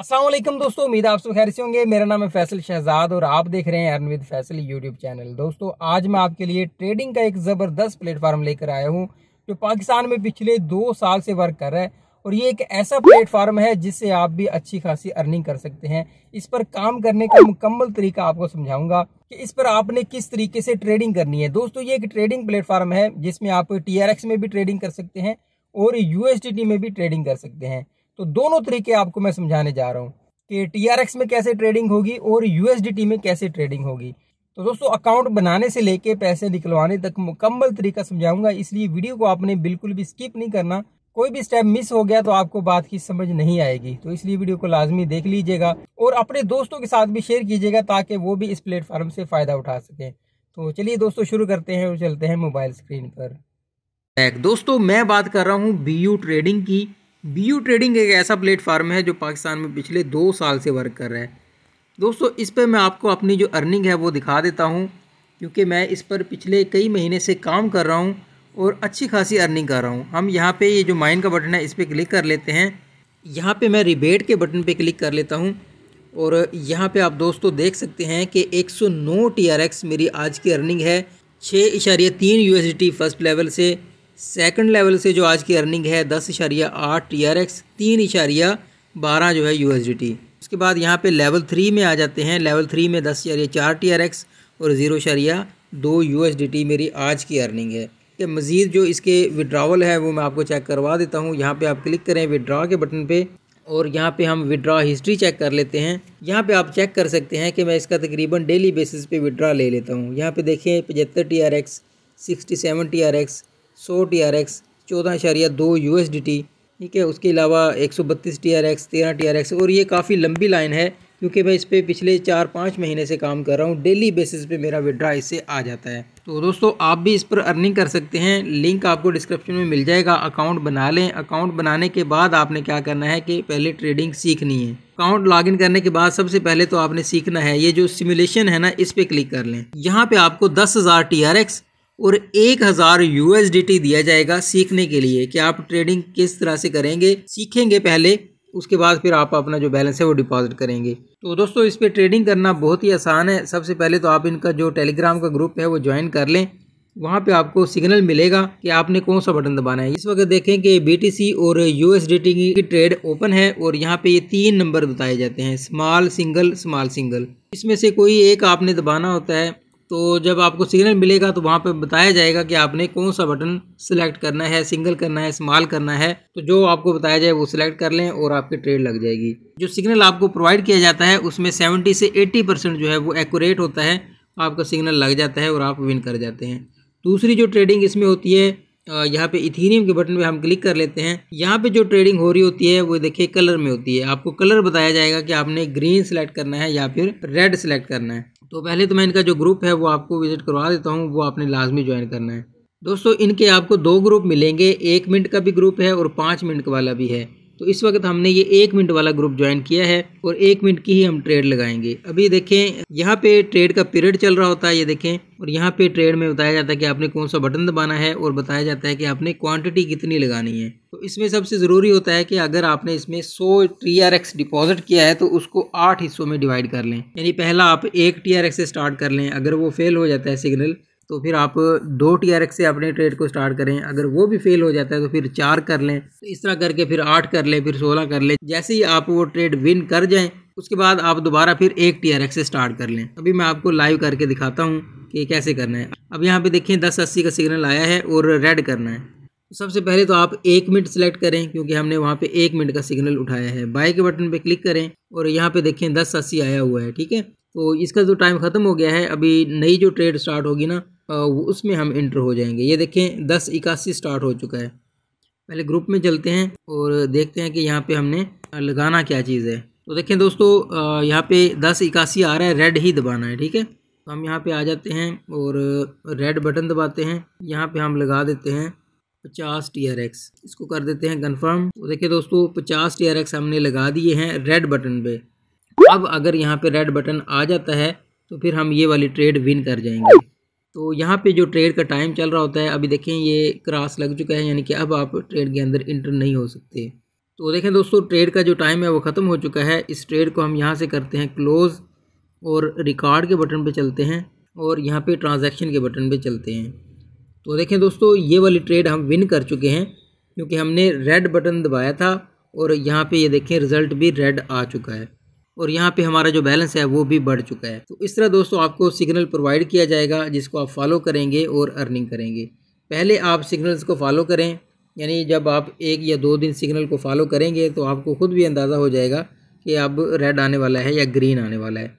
असलम दोस्तों, उम्मीद आप सब खैर से होंगे। मेरा नाम है फैसल शहजाद और आप देख रहे हैं earn with Faisal YouTube channel. दोस्तों, आज मैं आपके लिए ट्रेडिंग का एक ज़बरदस्त प्लेटफॉर्म लेकर आया हूँ, जो पाकिस्तान में पिछले दो साल से वर्क कर रहा है और ये एक ऐसा प्लेटफॉर्म है जिससे आप भी अच्छी खासी अर्निंग कर सकते हैं। इस पर काम करने का मुकम्मल तरीका आपको समझाऊँगा कि इस पर आपने किस तरीके से ट्रेडिंग करनी है। दोस्तों, ये एक ट्रेडिंग प्लेटफॉर्म है जिसमें आप टीआरएक्स में भी ट्रेडिंग कर सकते हैं और यूएसडी में भी ट्रेडिंग कर सकते हैं। तो दोनों तरीके आपको मैं समझाने जा रहा हूँ कि टी में कैसे ट्रेडिंग होगी और यूएसडी में कैसे ट्रेडिंग होगी। तो दोस्तों अकाउंट बनाने से लेके पैसे निकलवाने तक मुकम्मल तरीका समझाऊँगा, इसलिए वीडियो को आपने बिल्कुल भी स्किप नहीं करना। कोई भी स्टेप मिस हो गया तो आपको बात की समझ नहीं आएगी। तो इसलिए वीडियो को लाजमी देख लीजिएगा और अपने दोस्तों के साथ भी शेयर कीजिएगा ताकि वो भी इस प्लेटफॉर्म से फ़ायदा उठा सकें। तो चलिए दोस्तों, शुरू करते हैं और चलते हैं मोबाइल स्क्रीन पर। दोस्तों, मैं बात कर रहा हूँ बी ट्रेडिंग की। बी यू ट्रेडिंग एक ऐसा प्लेटफार्म है जो पाकिस्तान में पिछले दो साल से वर्क कर रहा है। दोस्तों, इस पर मैं आपको अपनी जो अर्निंग है वो दिखा देता हूँ, क्योंकि मैं इस पर पिछले कई महीने से काम कर रहा हूँ और अच्छी खासी अर्निंग कर रहा हूँ। हम यहाँ पे ये जो माइन का बटन है, इस पर क्लिक कर लेते हैं। यहाँ पे मैं रिबेट के बटन पे क्लिक कर लेता हूँ और यहाँ पे आप दोस्तों देख सकते हैं कि 109 टीआरएक्स मेरी आज की अर्निंग है। छः इशारिया तीन फ़र्स्ट लेवल से सेकंड लेवल से जो आज की अर्निंग है, दस इशारिया आठ टी आर एक्स तीन इशारिया बारह जो है यू एस डी टी उसके बाद यहाँ पे लेवल थ्री में आ जाते हैं। लेवल थ्री में दस इशारिया चार टी आर एक्स और ज़ीरो इशारिया दो यू एस डी टी मेरी आज की अर्निंग है। कि मज़ीद जो इसके विड्रावल है, वो मैं आपको चेक करवा देता हूँ। यहाँ पे आप क्लिक करें विड्रा के बटन पे और यहाँ पे हम विड्रा हिस्ट्री चेक कर लेते हैं। यहाँ पे आप चेक कर सकते हैं कि मैं इसका तकरीबन डेली बेसिस पे विड्रा ले लेता हूँ। यहाँ पे देखें पचहत्तर T R X sixty seven T R X सौ टी आर एक्स चौदह इशारिया दो यू एस डी टी ठीक है? उसके अलावा एक सौ बत्तीस टी आर एक्स तेरह टी आर एक्स और ये काफ़ी लंबी लाइन है, क्योंकि मैं इस पर पिछले चार पाँच महीने से काम कर रहा हूँ। डेली बेसिस पे मेरा विड्रा इससे आ जाता है। तो दोस्तों, आप भी इस पर अर्निंग कर सकते हैं। लिंक आपको डिस्क्रिप्शन में मिल जाएगा। अकाउंट बना लें। अकाउंट बनाने के बाद आपने क्या करना है कि पहले ट्रेडिंग सीखनी है। अकाउंट लॉगिन करने के बाद सबसे पहले तो आपने सीखना है, ये जो सिमुलेशन है ना, इस पर क्लिक कर लें। यहाँ पे आपको दस हज़ार टी आर एक्स और एक हज़ार यू दिया जाएगा सीखने के लिए कि आप ट्रेडिंग किस तरह से करेंगे, सीखेंगे पहले, उसके बाद फिर आप अपना जो बैलेंस है वो डिपॉजिट करेंगे। तो दोस्तों, इस पर ट्रेडिंग करना बहुत ही आसान है। सबसे पहले तो आप इनका जो टेलीग्राम का ग्रुप है वो ज्वाइन कर लें। वहाँ पे आपको सिग्नल मिलेगा कि आपने कौन सा बटन दबाना है। इस वक्त देखें कि BTC और यू की ट्रेड ओपन है और यहाँ पे ये तीन नंबर बताए जाते हैं स्मॉल सिंगल स्मॉल सिंगल इसमें से कोई एक आपने दबाना होता है तो जब आपको सिग्नल मिलेगा तो वहाँ पे बताया जाएगा कि आपने कौन सा बटन सिलेक्ट करना है सिंगल करना है स्मॉल करना है। तो जो आपको बताया जाए, वो सिलेक्ट कर लें और आपकी ट्रेड लग जाएगी। जो सिग्नल आपको प्रोवाइड किया जाता है, उसमें सेवेंटी से एट्टी परसेंट जो है, वो एक्यूरेट होता है। आपका सिग्नल लग जाता है और आप विन कर जाते हैं। दूसरी जो ट्रेडिंग इसमें होती है यहाँ पे इथीनियम के बटन पे हम क्लिक कर लेते हैं। यहाँ पे जो ट्रेडिंग हो रही होती है, वो देखिए कलर में होती है। आपको कलर बताया जाएगा कि आपने ग्रीन सेलेक्ट करना है या फिर रेड सेलेक्ट करना है। तो पहले तो मैं इनका जो ग्रुप है वो आपको विज़िट करवा देता हूँ, वो आपने लाजमी ज्वाइन करना है। दोस्तों, इनके आपको दो ग्रुप मिलेंगे, एक मिनट का भी ग्रुप है और पाँच मिनट वाला भी है। तो इस वक्त हमने ये एक मिनट वाला ग्रुप ज्वाइन किया है और एक मिनट की ही हम ट्रेड लगाएँगे। अभी देखें, यहाँ पे ट्रेड का पीरियड चल रहा होता है, ये देखें, और यहाँ पे ट्रेड में बताया जाता है कि आपने कौन सा बटन दबाना है और बताया जाता है कि आपने क्वांटिटी कितनी लगानी है। तो इसमें सबसे ज़रूरी होता है कि अगर आपने इसमें सौ टी आर एक्स डिपॉजिट किया है तो उसको आठ हिस्सों में डिवाइड कर लें। यानी पहला आप एक टी आर एक्स से स्टार्ट कर लें, अगर वो फेल हो जाता है सिग्नल तो फिर आप दो टी आर से अपने ट्रेड को स्टार्ट करें। अगर वो भी फेल हो जाता है तो फिर चार कर लें। तो इस तरह करके फिर आठ कर लें, फिर सोलह कर लें। जैसे ही आप वो ट्रेड विन कर जाएँ, उसके बाद आप दोबारा फिर एक टी आर से स्टार्ट कर लें। अभी मैं आपको लाइव करके दिखाता हूँ कि कैसे करना है। अब यहाँ पे देखें दस अस्सी का सिग्नल आया है और रेड करना है। तो सबसे पहले तो आप एक मिनट सेलेक्ट करें, क्योंकि हमने वहाँ पे एक मिनट का सिग्नल उठाया है। बाई के बटन पे क्लिक करें और यहाँ पे देखें दस अस्सी आया हुआ है, ठीक है? तो इसका जो टाइम ख़त्म हो गया है, अभी नई जो ट्रेड स्टार्ट होगी ना उसमें हम इंटर हो जाएँगे। ये देखें, दस इक्यासी स्टार्ट हो चुका है। पहले ग्रुप में चलते हैं और देखते हैं कि यहाँ पे हमने लगाना क्या चीज़ है। तो देखें दोस्तों यहाँ पे दस इक्यासी आ रहा है रेड ही दबाना है, ठीक है? तो हम यहाँ पे आ जाते हैं और रेड बटन दबाते हैं। यहाँ पे हम लगा देते हैं पचास टी आर एक्स इसको कर देते हैं कन्फर्म तो देखिए दोस्तों, पचास टी आर एक्स हमने लगा दिए हैं रेड बटन पे। अब अगर यहाँ पे रेड बटन आ जाता है तो फिर हम ये वाली ट्रेड विन कर जाएँगे। तो यहाँ पे जो ट्रेड का टाइम चल रहा होता है, अभी देखें ये क्रॉस लग चुका है, यानी कि अब आप ट्रेड के अंदर इंटर नहीं हो सकते। तो देखें दोस्तों ट्रेड का जो टाइम है वो ख़त्म हो चुका है। इस ट्रेड को हम यहाँ से करते हैं क्लोज़ और रिकॉर्ड के बटन पे चलते हैं और यहाँ पे ट्रांजैक्शन के बटन पे चलते हैं। तो देखें दोस्तों, ये वाली ट्रेड हम विन कर चुके हैं, क्योंकि हमने रेड बटन दबाया था और यहाँ पे ये देखें रिज़ल्ट भी रेड आ चुका है। और यहाँ पे हमारा जो बैलेंस है वो भी बढ़ चुका है। तो इस तरह दोस्तों आपको सिग्नल प्रोवाइड किया जाएगा, जिसको आप फॉलो करेंगे और अर्निंग करेंगे। पहले आप सिग्नल्स को फॉलो करें, यानी जब आप एक या दो दिन सिग्नल को फॉलो करेंगे तो आपको खुद भी अंदाज़ा हो जाएगा कि अब रेड आने वाला है या ग्रीन आने वाला है।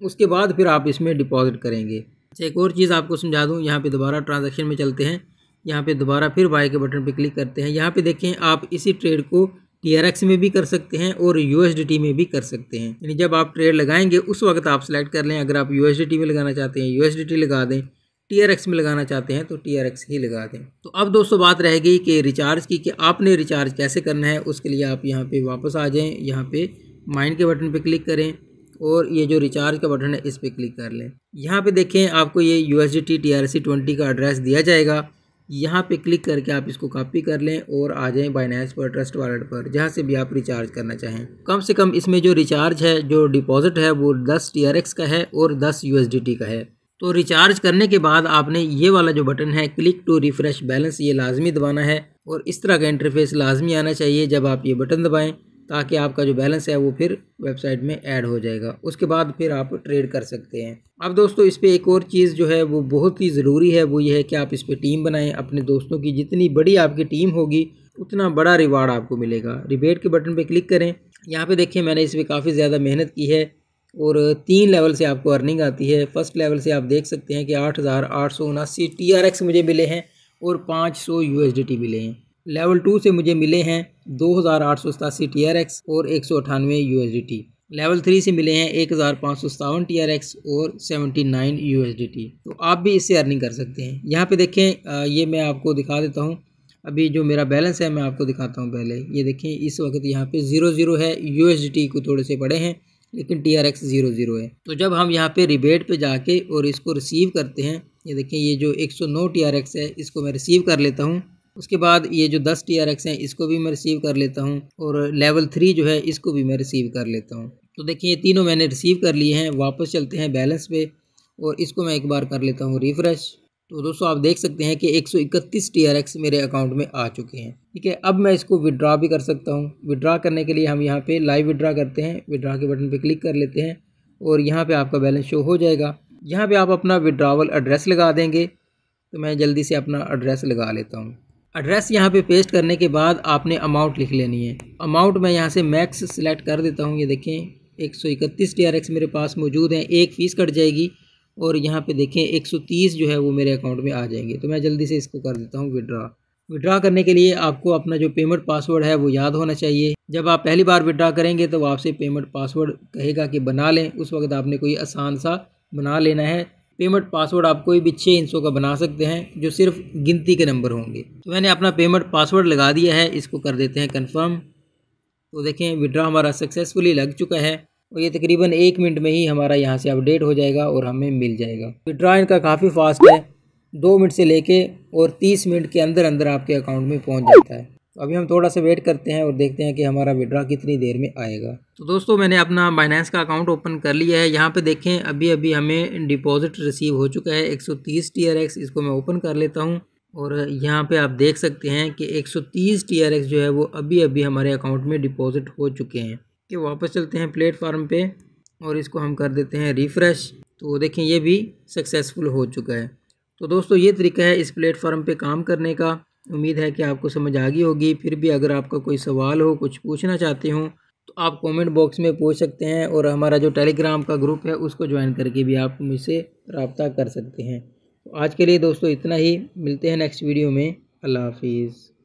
उसके बाद फिर आप इसमें डिपॉजिट करेंगे। अच्छा एक और चीज़ आपको समझा दूँ, यहाँ पे दोबारा ट्रांजैक्शन में चलते हैं। यहाँ पे दोबारा फिर बाई के बटन पे क्लिक करते हैं। यहाँ पे देखें, आप इसी ट्रेड को TRX में भी कर सकते हैं और USDT में भी कर सकते हैं। यानी जब आप ट्रेड लगाएँगे, उस वक्त आप सेलेक्ट कर लें। अगर आप USDT में लगाना चाहते हैं USDT लगा दें TRX में लगाना चाहते हैं तो TRX ही लगा दें। तो अब दोस्तों बात रह गई कि रिचार्ज की कि आपने रिचार्ज कैसे करना है, उसके लिए आप यहाँ पे वापस आ जाएँ, यहाँ पे माइंड के बटन पे क्लिक करें और ये जो रिचार्ज का बटन है, इस पर क्लिक कर लें। यहाँ पे देखें, आपको ये U S T T R C twenty का एड्रेस दिया जाएगा। यहाँ पे क्लिक करके आप इसको कॉपी कर लें और आ जाएँ बाइनेंस पर ट्रस्ट वॉलेट पर, जहाँ से भी आप रिचार्ज करना चाहें। कम से कम इसमें जो रिचार्ज है, जो डिपॉजिट है, वो दस टी का है और दस यू का है। तो रिचार्ज करने के बाद आपने ये वाला जो बटन है क्लिक टू रिफ़्रेश बैलेंस ये लाजमी दबाना है और इस तरह का इंटरफेस लाजमी आना चाहिए जब आप ये बटन दबाएँ। ताकि आपका जो बैलेंस है वो फिर वेबसाइट में ऐड हो जाएगा। उसके बाद फिर आप ट्रेड कर सकते हैं। अब दोस्तों, इस पर एक और चीज़ जो है वो बहुत ही ज़रूरी है, वो ये है कि आप इस पर टीम बनाएँ अपने दोस्तों की। जितनी बड़ी आपकी टीम होगी, उतना बड़ा रिवार्ड आपको मिलेगा। रिबेट के बटन पर क्लिक करें। यहाँ पर देखें मैंने इस पर काफ़ी ज़्यादा मेहनत की है और तीन लेवल से आपको अर्निंग आती है। फ़र्स्ट लेवल से आप देख सकते हैं कि आठ हज़ार आठ सौ उनासी मुझे मिले हैं और पाँच सौ यू एस डी टी मिले हैं। लेवल टू से मुझे मिले हैं दो हज़ार आठ सौ सतासी टी आर एक्स और एक सौ अठानवे U S D T level three से मिले हैं एक हज़ार पाँच सौ सतावन टी आर एक्स और seventy nine U S D T तो आप भी इससे अर्निंग कर सकते हैं। यहाँ पे देखें ये मैं आपको दिखा देता हूँ। अभी जो मेरा बैलेंस है, मैं आपको दिखाता हूँ पहले। ये देखें, इस वक्त यहाँ पे ज़ीरो ज़ीरो है। यू एस डी टी को थोड़े से बड़े हैं, लेकिन T R X zero zero है। तो जब हम यहाँ पे रिबेट पे जाके और इसको रिसीव करते हैं, ये देखें, ये जो एक सौ नौ टी आर एक्स है, इसको मैं रिसीव कर लेता हूँ। उसके बाद ये जो दस टी आर एक्स हैं, इसको भी मैं रिसीव कर लेता हूँ और लेवल थ्री जो है, इसको भी मैं रिसीव कर लेता हूँ। तो देखिए, ये तीनों मैंने रिसीव कर लिए हैं, वापस चलते हैं बैलेंस पे और इसको मैं एक बार कर लेता हूँ रिफ़्रेश तो दोस्तों, आप देख सकते हैं कि 131 टीआरएक्स मेरे अकाउंट में आ चुके हैं। ठीक है, अब मैं इसको विड्रा भी कर सकता हूँ। विड्रा करने के लिए हम यहाँ पे लाइव विड्रा करते हैं। विड्रा के बटन पे क्लिक कर लेते हैं और यहाँ पे आपका बैलेंस शो हो जाएगा। यहाँ पे आप अपना विड्रावल एड्रेस लगा देंगे। तो मैं जल्दी से अपना एड्रेस लगा लेता हूँ। एड्रेस यहाँ पे पेस्ट करने के बाद आपने अमाउंट लिख लेनी है। अमाउंट मैं यहाँ से मैक्स सिलेक्ट कर देता हूँ, ये देखें, एक सौ इकतीस टी मेरे पास मौजूद हैं, एक फ़ीस कट जाएगी और यहाँ पे देखें 130 जो है वो मेरे अकाउंट में आ जाएँगे। तो मैं जल्दी से इसको कर देता हूँ विड्रा विड्रा करने के लिए आपको अपना जो पेमेंट पासवर्ड है वो याद होना चाहिए। जब आप पहली बार विड्रा करेंगे तो आपसे पेमेंट पासवर्ड कहेगा कि बना लें। उस वक्त आपने कोई आसान सा बना लेना है। पेमेंट पासवर्ड आप कोई भी छः इंचों का बना सकते हैं, जो सिर्फ़ गिनती के नंबर होंगे। तो मैंने अपना पेमेंट पासवर्ड लगा दिया है, इसको कर देते हैं कन्फर्म तो देखें विड्रा हमारा सक्सेसफुली लग चुका है, और ये तकरीबन एक मिनट में ही हमारा यहाँ से अपडेट हो जाएगा और हमें मिल जाएगा। विड्रा इनका काफ़ी फास्ट है, दो मिनट से लेके और तीस मिनट के अंदर अंदर आपके अकाउंट में पहुँच जाता है। तो अभी हम थोड़ा सा वेट करते हैं और देखते हैं कि हमारा विड्रा कितनी देर में आएगा। तो दोस्तों, मैंने अपना बाइनेंस का अकाउंट ओपन कर लिया है। यहाँ पे देखें अभी अभी हमें डिपॉजिट रिसीव हो चुका है 130 टीआरएक्स इसको मैं ओपन कर लेता हूँ। और यहाँ पे आप देख सकते हैं कि 130 टीआरएक्स जो है वो अभी अभी हमारे अकाउंट में डिपॉजिट हो चुके हैं। कि वापस चलते हैं प्लेटफार्म पर और इसको हम कर देते हैं रिफ़्रेश तो देखें, ये भी सक्सेसफुल हो चुका है। तो दोस्तों, ये तरीका है इस प्लेटफार्म पे काम करने का। उम्मीद है कि आपको समझ आ गई होगी। फिर भी अगर आपका कोई सवाल हो, कुछ पूछना चाहते हो तो आप कमेंट बॉक्स में पूछ सकते हैं और हमारा जो टेलीग्राम का ग्रुप है, उसको ज्वाइन करके भी आप मुझसे रबता कर सकते हैं। तो आज के लिए दोस्तों इतना ही। मिलते हैं नेक्स्ट वीडियो में। अल्लाह हाफिज़।